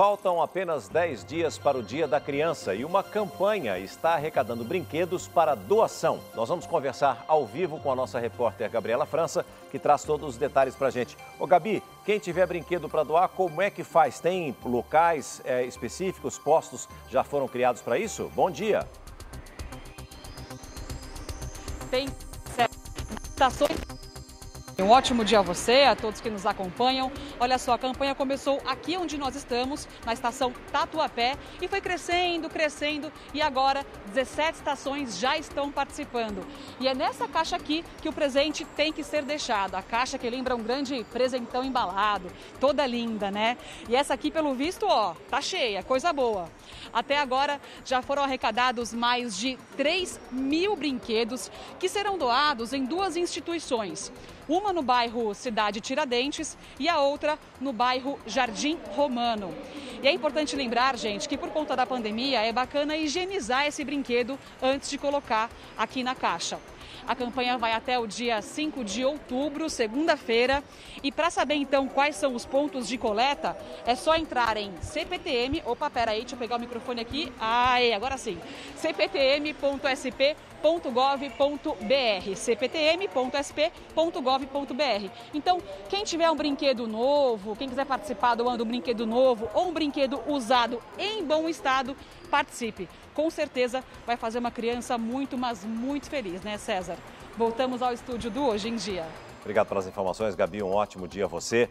Faltam apenas 10 dias para o Dia da Criança e uma campanha está arrecadando brinquedos para doação. Nós vamos conversar ao vivo com a nossa repórter Gabriela França, que traz todos os detalhes para a gente. Ô Gabi, quem tiver brinquedo para doar, como é que faz? Tem locais é, específicos, postos já foram criados para isso? Bom dia. Tem estações um ótimo dia a você, a todos que nos acompanham. Olha só, a campanha começou aqui onde nós estamos, na estação Tatuapé, e foi crescendo, crescendo, e agora 17 estações já estão participando. E é nessa caixa aqui que o presente tem que ser deixado. A caixa que lembra um grande presentão embalado, toda linda, né? E essa aqui, pelo visto, ó, tá cheia, coisa boa. Até agora já foram arrecadados mais de 3 mil brinquedos que serão doados em duas instituições uma no bairro Cidade Tiradentes e a outra no bairro Jardim Romano. E é importante lembrar, gente, que por conta da pandemia é bacana higienizar esse brinquedo antes de colocar aqui na caixa. A campanha vai até o dia 5 de outubro, segunda-feira. E para saber então quais são os pontos de coleta, é só entrar em CPTM. Opa, peraí, deixa eu pegar o microfone aqui. Aê, agora sim. cptm.sp.gov.br. cptm.sp.gov.br. Então, quem tiver um brinquedo novo, quem quiser participar doando um brinquedo novo ou um brinquedo usado em bom estado, participe. Com certeza vai fazer uma criança muito, mas muito feliz, né, César? Voltamos ao estúdio do Hoje em Dia. Obrigado pelas informações, Gabi. Um ótimo dia a você.